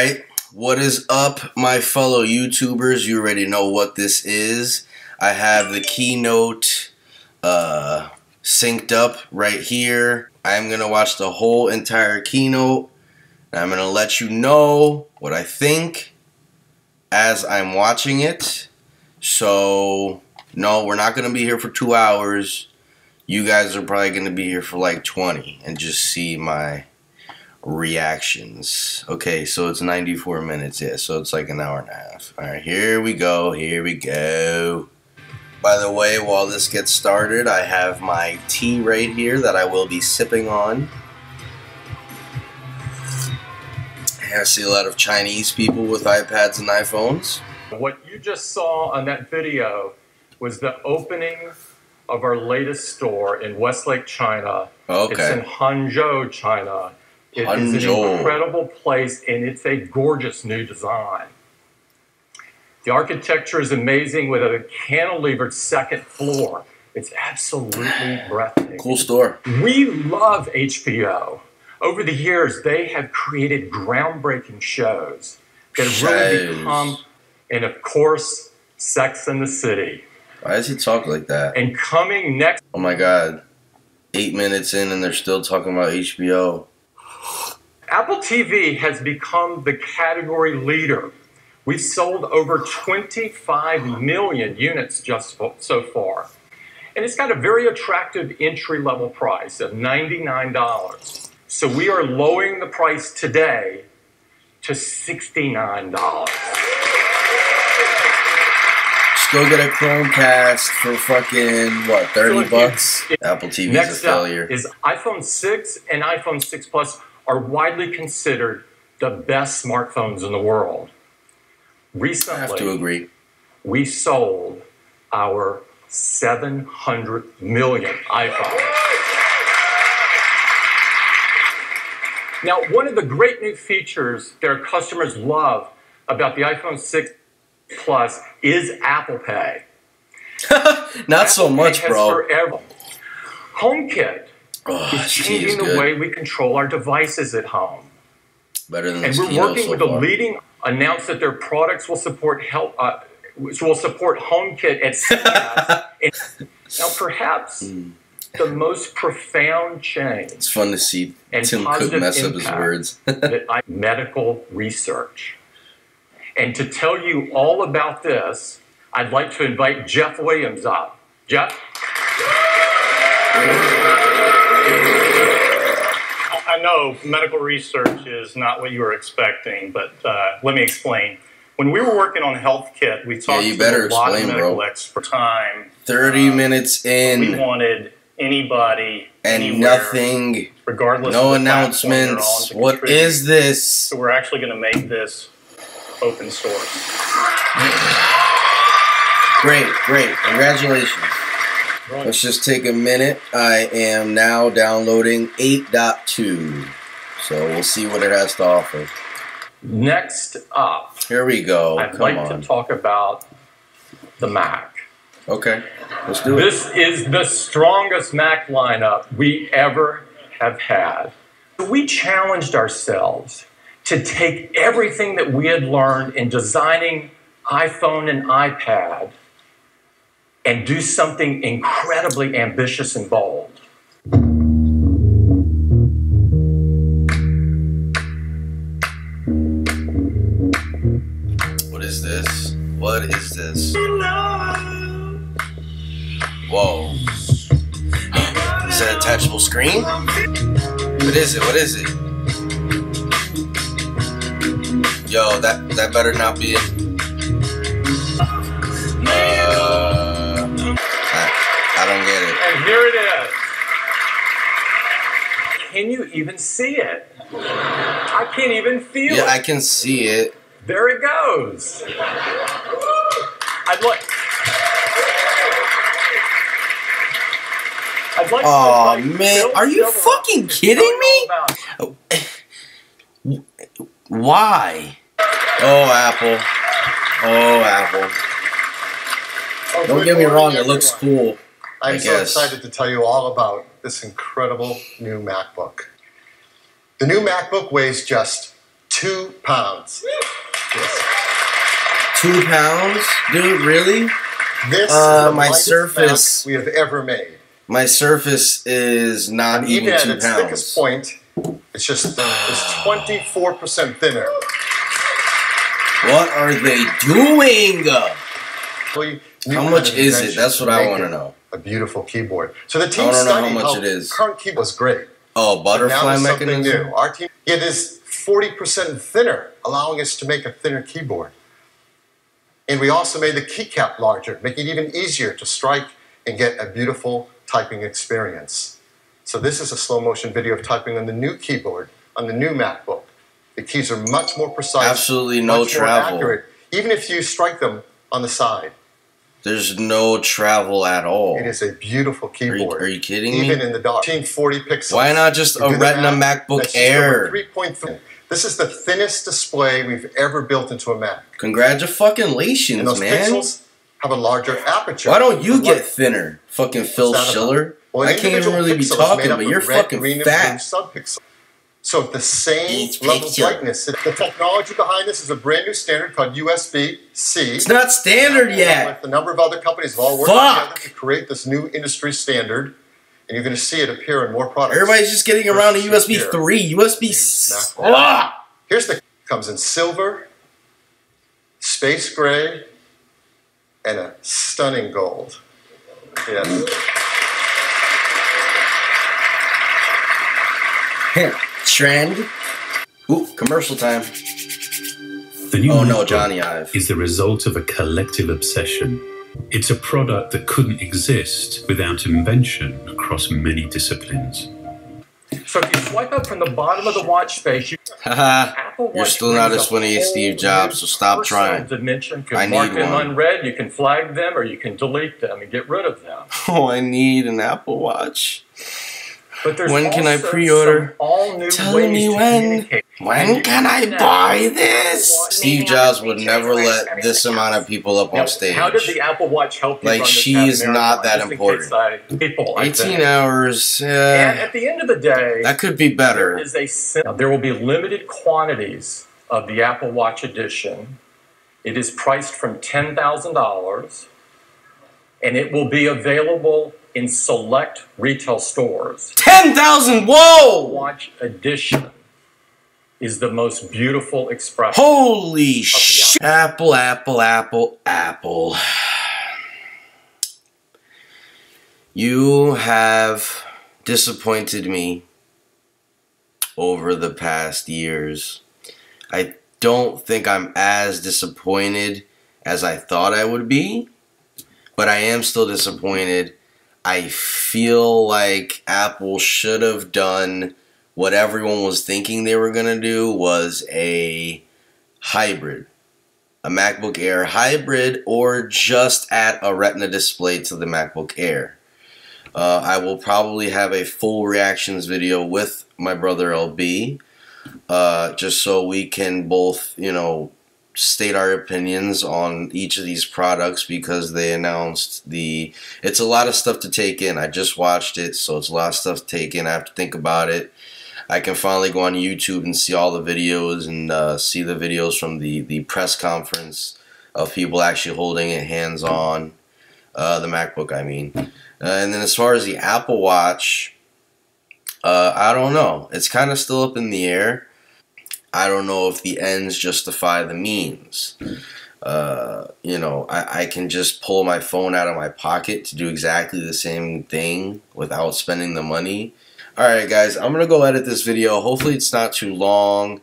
right. What is up, my fellow YouTubers? You already know what this is. I have the keynote uh, synced up right here. I'm going to watch the whole entire keynote. And I'm going to let you know what I think as I'm watching it. So, no, we're not going to be here for two hours. You guys are probably going to be here for like 20 and just see my reactions. Okay, so it's 94 minutes. Yeah, so it's like an hour and a half. All right, here we go. Here we go. By the way, while this gets started, I have my tea right here that I will be sipping on. I see a lot of Chinese people with iPads and iPhones. What you just saw on that video was the opening of our latest store in Westlake, China. Okay. It's in Hangzhou, China. It is an incredible place and it's a gorgeous new design. The architecture is amazing with a cantilevered second floor. It's absolutely breathtaking. Cool store. We love HBO. Over the years, they have created groundbreaking shows that have really become, and of course, Sex and the City. Why does he talk like that? And coming next, Oh my god. Eight minutes in and they're still talking about HBO. Apple TV has become the category leader. We've sold over 25 million units just so far. And it's got a very attractive entry level price of $99. So we are lowering the price today to $69. Just go get a Chromecast for fucking what, thirty if bucks? if- Apple TV is a failure. up is iPhone 6 and iPhone 6 Plus are widely considered the best smartphones in the world. Recently, I have to agree. we sold our 700 million iPhones. Now, one of the great new features that our customers love about the iPhone 6 Plus is Apple Pay. Not so Apple Pay much, has bro. Forever. HomeKit Oh, is changing the good. way we control our devices at home. Better than And we're working so with a far. leading announced that their products will support help uh, which will support HomeKit at CES. Now perhaps Hmm. the most profound change It's fun to see And Tim Cook mess up his words. medical research. And to tell you all about this, I'd like to invite Jeff Williams up. Jeff? I know medical research is not what you were expecting, but uh, let me explain. When we were working on Health Kit, we talked you to a lot of explain, medical bro. expert time. Thirty minutes in, We wanted anybody, and anywhere, nothing, regardless no of the platform on, announcements. What this? So we're actually going to make this open source. Great, great. Congratulations. Let's just take a minute. I am now downloading 8.2. So we'll see what it has to offer. Next up, Here we go. I'd Come like on. to talk about the Mac. Okay, let's do it. This is the strongest Mac lineup we ever have had. We challenged ourselves to take everything that we had learned in designing iPhone and iPad and do something incredibly ambitious and bold. What is this? What is this? Whoa. Is that a attachable screen? What is it? What is it? Yo, that that better not be it. And here it is. Can you even see it? I can't even feel Yeah, it. I can see it. There it goes. I'd like. I'd like Aw, to invite man, Phil are you Schiller fucking kidding me? all about it. Why? Oh, Apple. Oh, Apple. Oh, Don't get me morning, wrong, it looks everyone. Cool. I I'm so guess. excited to tell you all about this incredible new MacBook. The new MacBook weighs just two pounds. Yes. Two pounds, dude. Really? This Uh, is the my surface- we have ever made. My surface is not And even even at two its pounds. thickest point, it's just it's 24% thinner. What are they doing? How much is it? That's what I want to know. A beautiful keyboard. So the team know how much how it is. Oh, current keyboard was great. Oh, But butterfly now mechanism. new. Our team it is 40% thinner, allowing us to make a thinner keyboard. And we also made the keycap larger, making it even easier to strike and get a beautiful typing experience. So this is a slow motion video of typing on the new keyboard on the new MacBook. The keys are much more precise, Absolutely no much more travel. accurate, even if you strike them on the side. There's no travel at all. It is a beautiful Are you, keyboard. are you kidding even me? in the dark. 40 pixels. Why not just a Retina math, MacBook that's just over Air? 3.3. This is the thinnest display we've ever built into a Mac. And Congratulations, those man. pixels have a larger aperture. Why don't you get thinner? Fucking Phil What's that about? Schiller. Well, I can't even really be talking, but you're red, fucking green, and fat. So the same Each level of picture. brightness. The technology behind this is a brand new standard called USB-C. It's not standard yet. With a number of other companies have all worked Fuck. together to create this new industry standard, and you're going to see it appear in more products. Everybody's just getting around to USB here. 3, USB. Ah! Here's the comes in silver, space gray, and a stunning gold. Yes. Trend. Ooh, commercial time. The new Oh no, Jony Ive. is the result of a collective obsession. It's a product that couldn't exist without invention across many disciplines. So if you swipe up from the bottom of the watch face, you Haha. Apple Watch You're still not as funny as Steve Jobs, so stop personal trying. Dimension. You I can mark need them one. unread, you can flag them, or you can delete them and get rid of them. Oh, I need an Apple Watch. But there's When can I pre-order? some all new Tell me when. When can I buy this? Steve Jobs would never let this amount of people up Now, on stage. How did the Apple Watch help you Like, run this she is not that important. people 18 that. hours. And at the end of the day, that could be better. is a sim- there will be limited quantities of the Apple Watch edition. It is priced from ten thousand dollars, and it will be available in select retail stores. 10,000! Whoa! Watch edition is the most beautiful expression. Holy shit! Apple, Apple, Apple, Apple. You have disappointed me over the past years. I don't think I'm as disappointed as I thought I would be, but I am still disappointed. I feel like Apple should have done what everyone was thinking they were going to do was a hybrid. A MacBook Air hybrid or just add a Retina display to the MacBook Air. Uh, I will probably have a full reactions video with my brother LB, uh, just so we can both, you know, state our opinions on each of these products because they announced the. It's a lot of stuff to take in. I just watched it, so it's a lot of stuff to take in. I have to think about it. I can finally go on YouTube and see all the videos and uh, see the videos from the, the press conference of people actually holding it hands on. Uh, the MacBook, I mean. Uh, and then as far as the Apple Watch, uh, I don't know. It's kind of still up in the air. I don't know if the ends justify the means. Uh, you know, I, I can just pull my phone out of my pocket to do exactly the same thing without spending the money. Alright guys, I'm going to go edit this video. Hopefully it's not too long.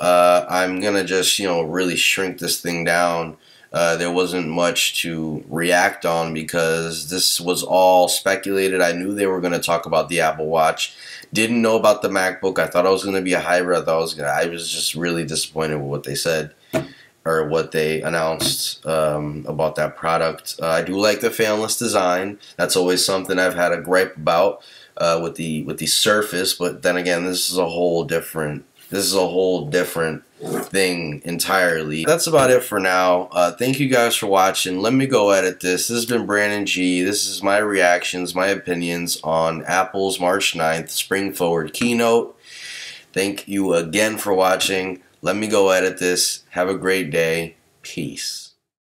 Uh, I'm going to just, you know, really shrink this thing down. Uh, there wasn't much to react on because this was all speculated. I knew they were going to talk about the Apple Watch. Didn't know about the MacBook. I thought it was going to be a hybrid. I thought I was going I was just really disappointed with what they said or what they announced um, about that product. Uh, I do like the fanless design. That's always something I've had a gripe about uh, with the with the Surface. But then again, this is a whole different. This is a whole different thing entirely. That's about it for now. Uh, thank you guys for watching. Let me go edit this. This has been Brandon G. This is my reactions, my opinions on Apple's March 9th Spring Forward keynote. Thank you again for watching. Let me go edit this. Have a great day. Peace.